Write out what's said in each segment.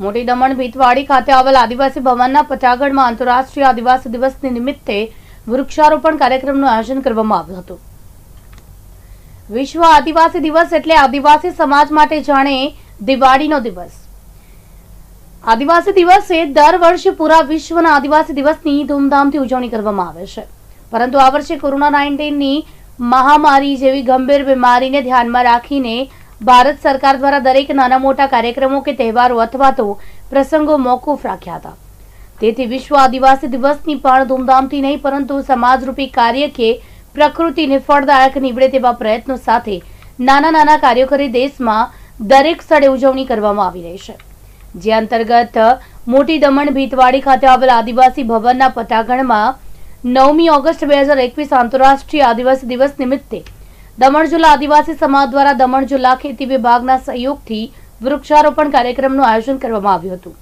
મોટી દમણ ભીતવાડી ખાતે આવેલ આદિવાસી ભવનના પચાગઢમાં આંતરરાષ્ટ્રીય આદિવાસી દિવસની નિમિત્તે વૃક્ષારોપણ કાર્યક્રમનું આયોજન કરવામાં આવ્યું હતું. વિશ્વ આદિવાસી દિવસ એટલે આદિવાસી સમાજ માટે જાણે દિવાળીનો દિવસ. આદિવાસી દિવસે દર વર્ષે પૂરા વિશ્વના આદિવાસી દિવસની ધૂમધામથી ઉજવણી કરવામાં આવે છે. પરંતુ આ વર્ષે કોરોના નાઇન્ટીનની મહામારી જેવી ગંભીર બીમારીને ધ્યાનમાં રાખીને ભારત સરકાર દ્વારા દરેક નાના મોટા કાર્યક્રમો કે તહેવારો અથવા તો પ્રસંગો મોકૂફ રાખ્યા હતા. તેથી વિશ્વ આદિવાસી દિવસની પણ ધૂમધામથી નહીં, પરંતુ સમાજરૂપી કાર્ય કે પ્રકૃતિને ફળદાયક નીવડે તેવા પ્રયત્નો સાથે નાના નાના કાર્યો કરી દેશમાં દરેક સ્થળે ઉજવણી કરવામાં આવી રહી છે. જે અંતર્ગત મોટી દમણ ભીતવાડી ખાતે આવેલ આદિવાસી ભવનના પટાગણમાં નવમી ઓગસ્ટ બે હજાર એકવીસ આંતરરાષ્ટ્રીય આદિવાસી દિવસ નિમિત્તે દમણ જિલ્લા આદિવાસી સમાજ દ્વારા દમણ જિલ્લા ખેતી વિભાગના સહયોગથી વૃક્ષારોપણ કાર્યક્રમનું આયોજન કરવામાં આવ્યું હતું.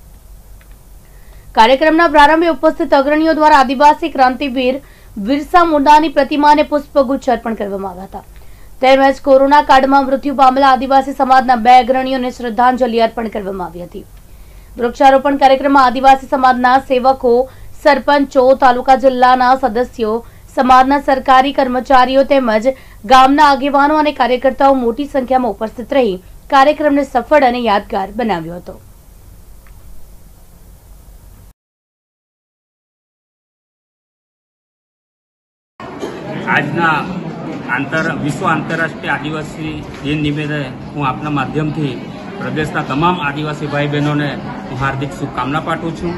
કાર્યક્રમના પ્રારંભે ઉપસ્થિત અગ્રણીઓ દ્વારા આદિવાસી ક્રાંતિવીર વિરસા મુંડાની પ્રતિમાને પુષ્પગુચ્છ અર્પણ કરવામાં આવ્યા હતા. તેમજ કોરોના કાળમાં મૃત્યુ પામેલા આદિવાસી સમાજના બે અગ્રણીઓને શ્રદ્ધાંજલિ અર્પણ કરવામાં આવી હતી. વૃક્ષારોપણ કાર્યક્રમમાં આદિવાસી સમાજના સેવકો, સરપંચો, તાલુકા જિલ્લાના સદસ્યો સમાજના સરકારી કર્મચારીઓ તેમજ ગામના આગેવાનો અને કાર્યકર્તાઓ મોટી સંખ્યામાં ઉપસ્થિત રહી કાર્યક્રમને સફળ અને યાદગાર બનાવ્યો હતો. આજના આંતર, વિશ્વ આંતરરાષ્ટ્રીય આદિવાસી દિન નિમિત્તે હું આપના માધ્યમથી પ્રદેશના તમામ આદિવાસી ભાઈ બહેનોને હું હાર્દિક શુભકામના પાઠવું છું.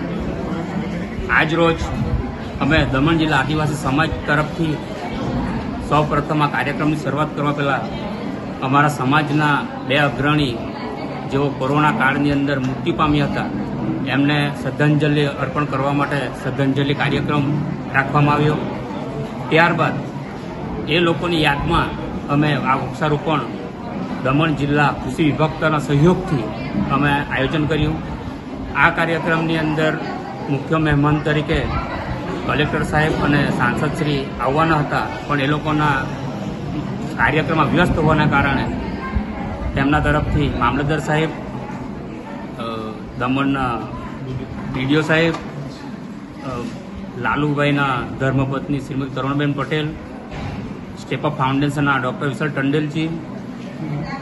આજ અમે દમણ જિલ્લા આદિવાસી સમાજ તરફથી સૌ પ્રથમ આ કાર્યક્રમની શરૂઆત કરવા પહેલાં અમારા સમાજના બે અગ્રણી જેઓ કોરોના કાળની અંદર મુક્તિ પામ્યા હતા, એમને શ્રદ્ધાંજલિ અર્પણ કરવા માટે શ્રદ્ધાંજલિ કાર્યક્રમ રાખવામાં આવ્યો. ત્યારબાદ એ લોકોની યાદમાં અમે આ વૃક્ષારોપણ દમણ જિલ્લા કૃષિ વિભાગના સહયોગથી અમે આયોજન કર્યું. આ કાર્યક્રમની અંદર મુખ્ય મહેમાન તરીકે કલેક્ટર સાહેબ અને સાંસદ શ્રી આવવાના હતા, પણ એ લોકોના કાર્યક્રમમાં વ્યસ્ત હોવાના કારણે તેમના તરફથી મામલતદાર સાહેબ દમણના ડીડીઓ સાહેબ લાલુભાઈના ધર્મપત્ની શ્રીમતી તરુણબેન પટેલ, સ્ટેપ અપ ફાઉન્ડેશનના ડૉક્ટર વિશાલ ટંડેલજી,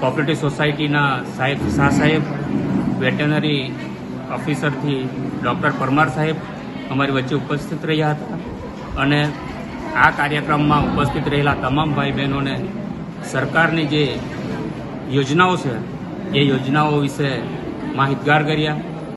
કોઓપરેટિવ સોસાયટીના સાહેબ શાહ સાહેબ વેટનરી ઓફિસરથી ડૉક્ટર પરમાર સાહેબ અમારી વચ્ચે ઉપસ્થિત રહ્યા હતા અને આ કાર્યક્રમમાં ઉપસ્થિત રહેલા તમામ ભાઈ બહેનોને સરકારની જે યોજનાઓ છે, એ યોજનાઓ વિશે માહિતગાર કર્યા.